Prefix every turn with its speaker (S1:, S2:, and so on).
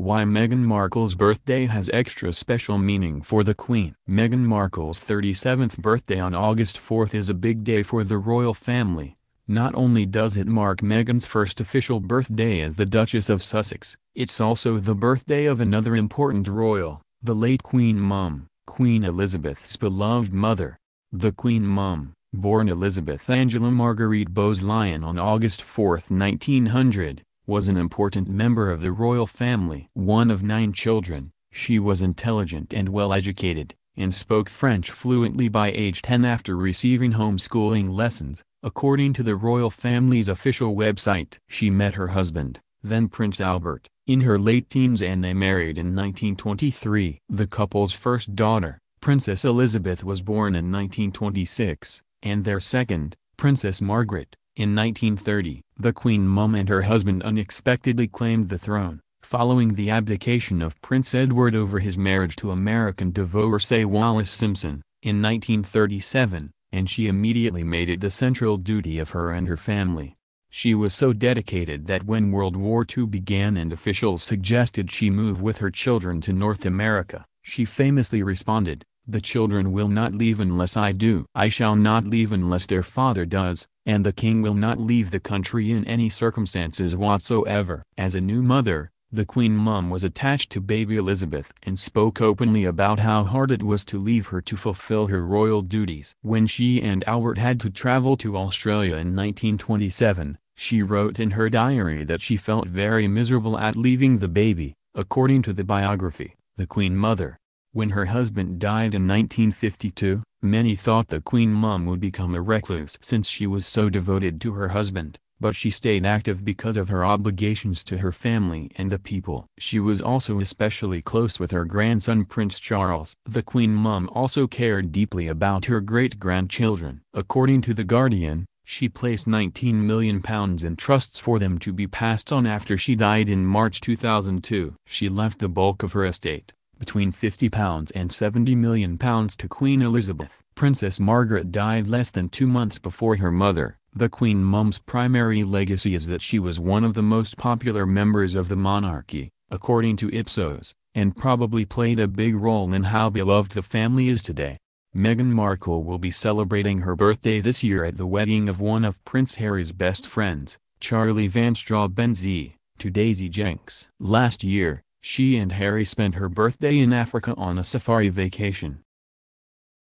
S1: Why Meghan Markle's birthday has extra special meaning for the Queen. Meghan Markle's 37th birthday on August 4 is a big day for the royal family. Not only does it mark Meghan's first official birthday as the Duchess of Sussex, it's also the birthday of another important royal, the late Queen Mum, Queen Elizabeth's beloved mother. The Queen Mum, born Elizabeth Angela Marguerite Bowes-Lyon on August 4, 1900, was an important member of the royal family. One of nine children, she was intelligent and well-educated, and spoke French fluently by age 10 after receiving homeschooling lessons, according to the royal family's official website. She met her husband, then Prince Albert, in her late teens and they married in 1923. The couple's first daughter, Princess Elizabeth was born in 1926, and their second, Princess Margaret, in 1930, the Queen Mum and her husband unexpectedly claimed the throne, following the abdication of Prince Edward over his marriage to American divorcee Wallis Simpson, in 1937, and she immediately made it the central duty of her and her family. She was so dedicated that when World War II began and officials suggested she move with her children to North America, she famously responded, the children will not leave unless I do. I shall not leave unless their father does, and the king will not leave the country in any circumstances whatsoever. As a new mother, the Queen Mum was attached to baby Elizabeth and spoke openly about how hard it was to leave her to fulfill her royal duties. When she and Albert had to travel to Australia in 1927, she wrote in her diary that she felt very miserable at leaving the baby, according to the biography, The Queen Mother. When her husband died in 1952, many thought the Queen Mum would become a recluse since she was so devoted to her husband, but she stayed active because of her obligations to her family and the people. She was also especially close with her grandson Prince Charles. The Queen Mum also cared deeply about her great-grandchildren. According to The Guardian, she placed £19 million in trusts for them to be passed on after she died in March 2002. She left the bulk of her estate, between £50 and £70 million to Queen Elizabeth. Princess Margaret died less than two months before her mother. The Queen Mum's primary legacy is that she was one of the most popular members of the monarchy, according to Ipsos, and probably played a big role in how beloved the family is today. Meghan Markle will be celebrating her birthday this year at the wedding of one of Prince Harry's best friends, Charlie Van Benzie, to Daisy Jenks. Last year, she and Harry spent her birthday in Africa on a safari vacation.